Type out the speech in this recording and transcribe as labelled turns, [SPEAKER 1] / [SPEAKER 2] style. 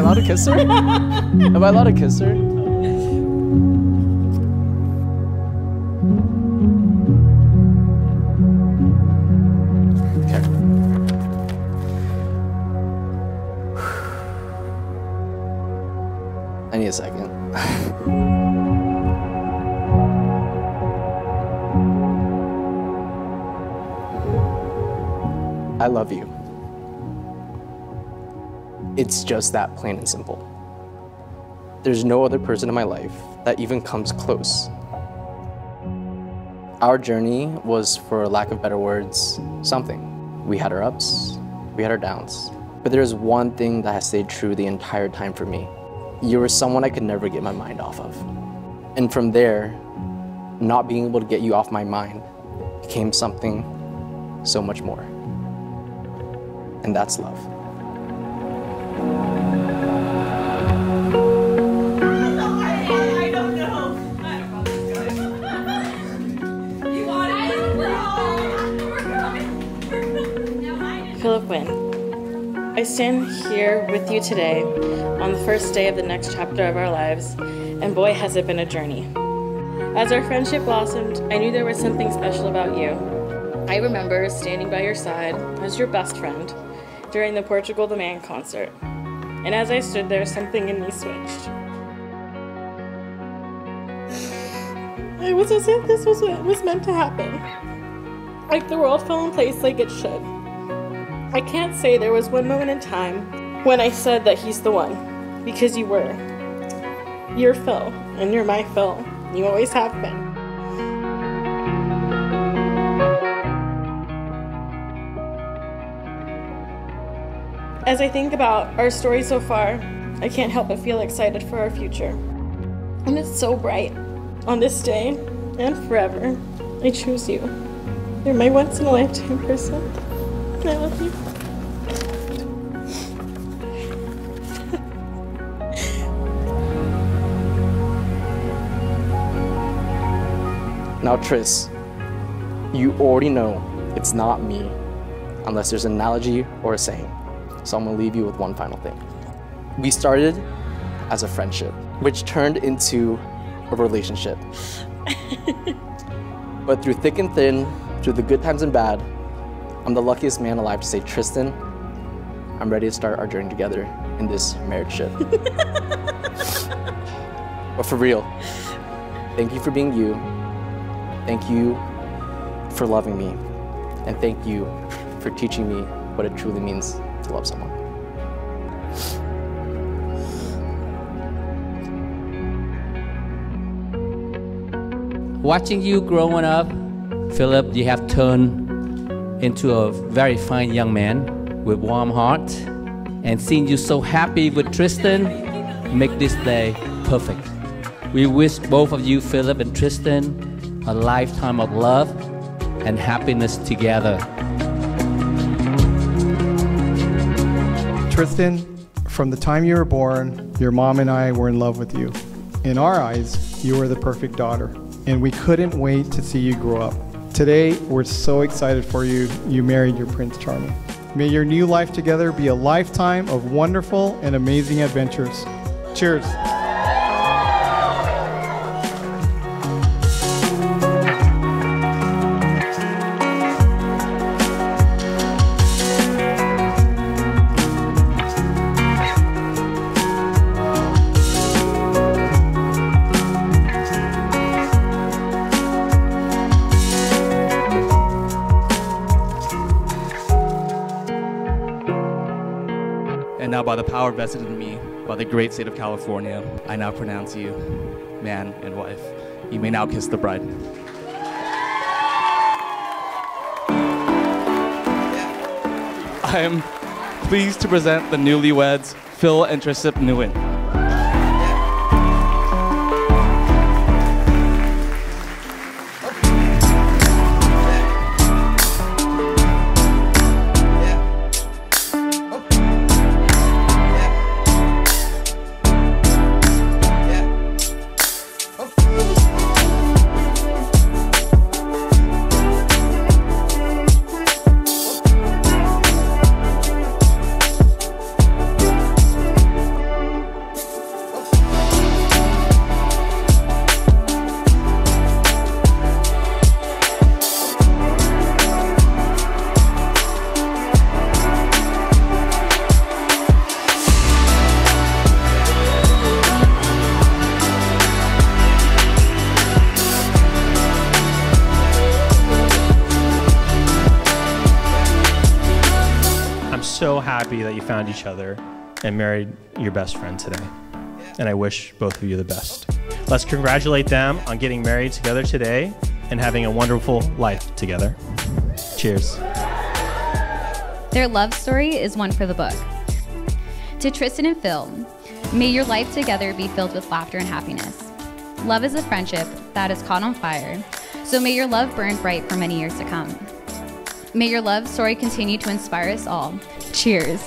[SPEAKER 1] to kiss her? Am I allowed to kiss her? Okay. I need a second. I love you. It's just that plain and simple. There's no other person in my life that even comes close. Our journey was, for lack of better words, something. We had our ups, we had our downs. But there's one thing that has stayed true the entire time for me. You were someone I could never get my mind off of. And from there, not being able to get you off my mind became something so much more and that's love.
[SPEAKER 2] Phillip I stand here with you today on the first day of the next chapter of our lives, and boy, has it been a journey. As our friendship blossomed, I knew there was something special about you. I remember standing by your side as your best friend during the Portugal the Man concert. And as I stood there, something in me switched. It was as if this was what was meant to happen. Like the world fell in place like it should. I can't say there was one moment in time when I said that he's the one, because you were. You're Phil, and you're my Phil. You always have been. As I think about our story so far, I can't help but feel excited for our future. And it's so bright. On this day and forever, I choose you. You're my once in a lifetime person. I love you.
[SPEAKER 1] Now, Tris, you already know it's not me unless there's an analogy or a saying. So I'm gonna leave you with one final thing. We started as a friendship, which turned into a relationship. but through thick and thin, through the good times and bad, I'm the luckiest man alive to say, Tristyn, I'm ready to start our journey together in this marriage ship. but for real, thank you for being you. Thank you for loving me. And thank you for teaching me what it truly means to love someone.
[SPEAKER 3] Watching you growing up, Phillip, you have turned into a very fine young man with warm heart. And seeing you so happy with Tristyn, make this day perfect. We wish both of you, Phillip and Tristyn, a lifetime of love and happiness together.
[SPEAKER 4] Tristyn, from the time you were born, your mom and I were in love with you. In our eyes, you were the perfect daughter, and we couldn't wait to see you grow up. Today, we're so excited for you. You married your Prince Charming. May your new life together be a lifetime of wonderful and amazing adventures. Cheers.
[SPEAKER 5] Now, by the power vested in me by the great state of California, I now pronounce you man and wife. You may now kiss the bride. I am pleased to present the newlyweds, Phil and Tristyn Nguyen.
[SPEAKER 6] Happy that you found each other and married your best friend today. And I wish both of you the best. Let's congratulate them on getting married together today and having a wonderful life together. Cheers.
[SPEAKER 7] Their love story is one for the book. To Tristyn and Phil, may your life together be filled with laughter and happiness. Love is a friendship that is caught on fire, so may your love burn bright for many years to come. May your love story continue to inspire us all. Cheers.